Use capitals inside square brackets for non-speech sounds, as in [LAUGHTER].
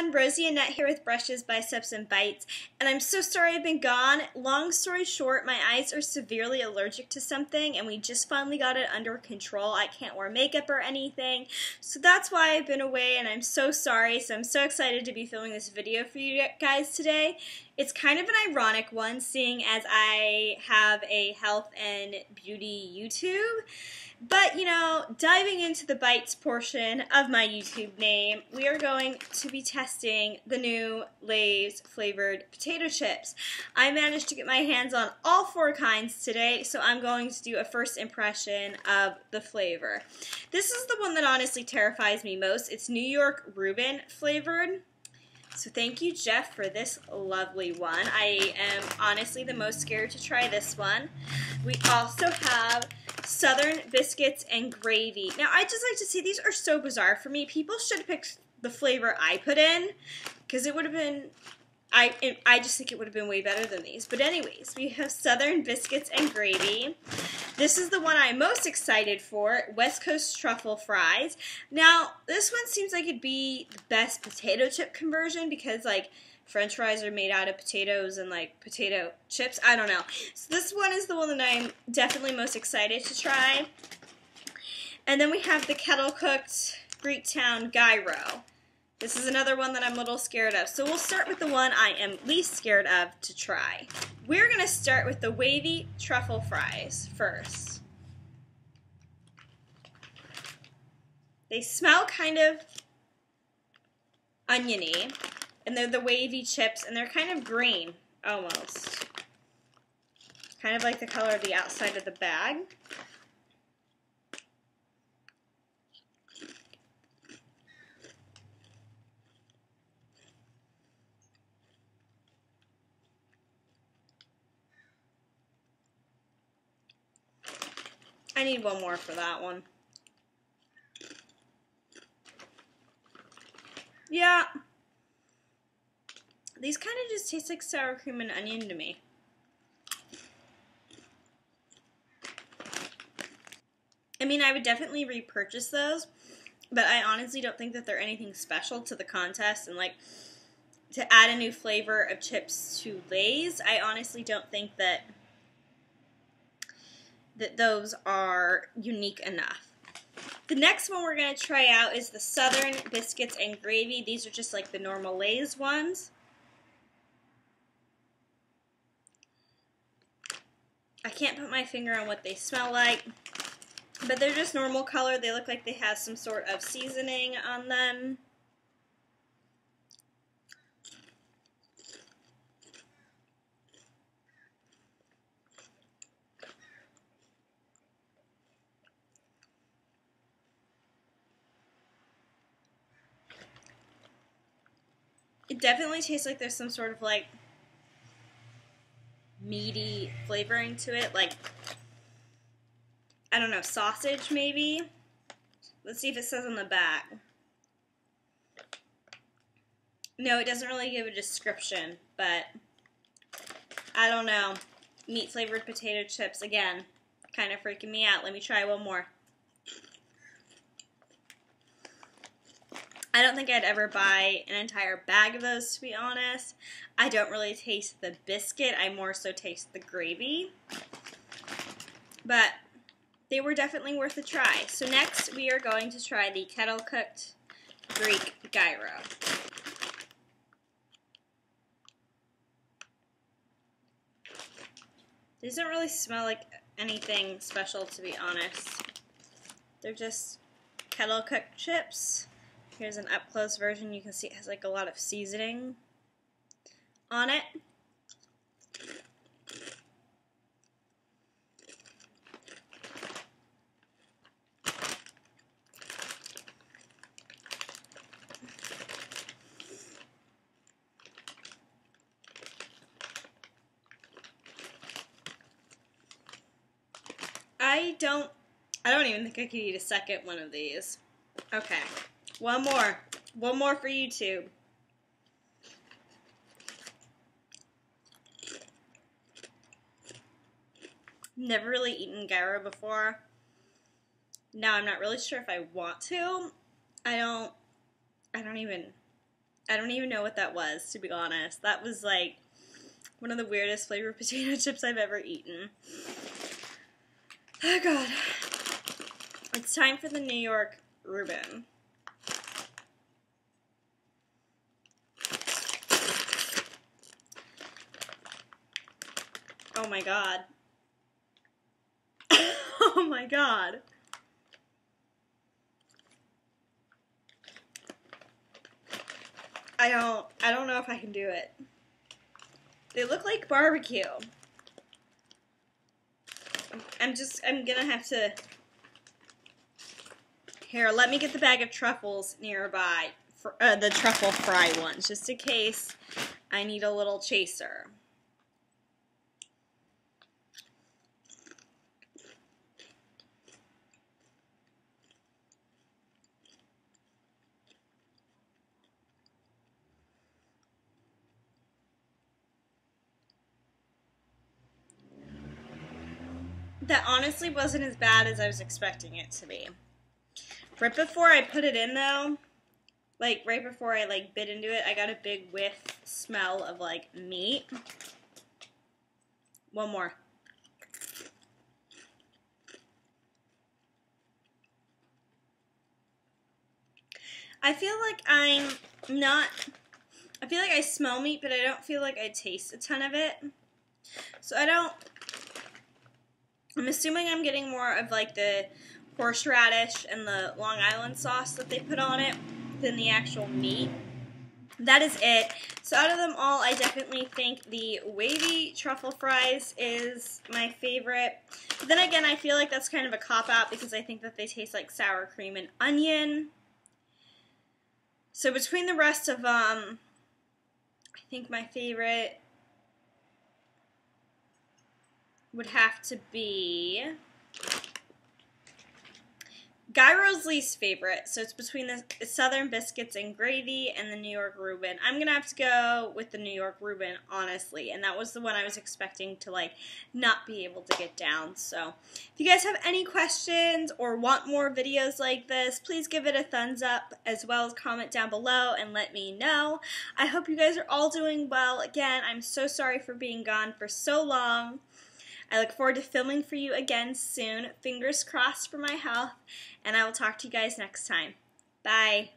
everyone, Rosey Annette here with Brushes, Biceps, and Bites, and I'm so sorry I've been gone. Long story short, my eyes are severely allergic to something, and we just finally got it under control. I can't wear makeup or anything, so that's why I've been away, and I'm so sorry, so I'm so excited to be filming this video for you guys today. It's kind of an ironic one, seeing as I have a health and beauty YouTube. But, you know, diving into the bites portion of my YouTube name, we are going to be testing the new Lay's flavored potato chips. I managed to get my hands on all four kinds today, so I'm going to do a first impression of the flavor. This is the one that honestly terrifies me most. It's New York Reuben flavored. So thank you, Jeff, for this lovely one. I am honestly the most scared to try this one. We also have Southern biscuits and gravy. Now, I just like to say these are so bizarre for me. People should have picked the flavor I put in because it would have been. I I just think it would have been way better than these. But anyways, we have Southern biscuits and gravy. This is the one I'm most excited for, West Coast truffle fries. Now, this one seems like it'd be the best potato chip conversion because like french fries are made out of potatoes and like potato chips. I don't know. So this one is the one that I'm definitely most excited to try. And then we have the kettle cooked Greektown gyro. This is another one that I'm a little scared of. So we'll start with the one I am least scared of to try. We're going to start with the wavy truffle fries first. They smell kind of oniony and they're the wavy chips, and they're kind of green, almost. Kind of like the color of the outside of the bag. I need one more for that one. Yeah. These kind of just taste like sour cream and onion to me. I mean, I would definitely repurchase those, but I honestly don't think that they're anything special to the contest. And like, to add a new flavor of chips to Lay's, I honestly don't think that that those are unique enough. The next one we're going to try out is the Southern Biscuits and Gravy. These are just like the normal Lay's ones. Can't put my finger on what they smell like, but they're just normal color. They look like they have some sort of seasoning on them. It definitely tastes like there's some sort of like meaty flavoring to it, like I don't know, sausage maybe. Let's see if it says on the back. No, it doesn't really give a description, but I don't know. Meat flavored potato chips, again, kind of freaking me out. Let me try one more. I don't think I'd ever buy an entire bag of those, to be honest. I don't really taste the biscuit. I more so taste the gravy. But they were definitely worth a try. So next, we are going to try the kettle-cooked Greek gyro. These don't really smell like anything special, to be honest. They're just kettle-cooked chips. Here's an up close version. You can see it has like a lot of seasoning on it. I don't I don't even think I could eat a second one of these. Okay. One more. One more for YouTube. Never really eaten gyro before. Now I'm not really sure if I want to. I don't I don't even I don't even know what that was, to be honest. That was like one of the weirdest flavored [LAUGHS] potato chips I've ever eaten. Oh god. It's time for the New York Reuben. My god. [LAUGHS] oh my god. I don't I don't know if I can do it. They look like barbecue. I'm just I'm gonna have to here, let me get the bag of truffles nearby. For, uh, the truffle fry ones, just in case I need a little chaser. That honestly wasn't as bad as I was expecting it to be. Right before I put it in though, like right before I like bit into it, I got a big whiff smell of like meat. One more. I feel like I'm not I feel like I smell meat, but I don't feel like I taste a ton of it. So I don't I'm assuming I'm getting more of like the horseradish and the Long Island sauce that they put on it than the actual meat. That is it. So out of them all, I definitely think the wavy truffle fries is my favorite. But then again, I feel like that's kind of a cop-out because I think that they taste like sour cream and onion. So between the rest of them, I think my favorite would have to be Gyro's least favorite, so it's between the Southern Biscuits and Gravy and the New York Reuben. I'm gonna have to go with the New York Reuben, honestly, and that was the one I was expecting to like not be able to get down. So, if you guys have any questions or want more videos like this, please give it a thumbs up as well as comment down below and let me know. I hope you guys are all doing well. Again, I'm so sorry for being gone for so long. I look forward to filming for you again soon. Fingers crossed for my health, and I will talk to you guys next time. Bye.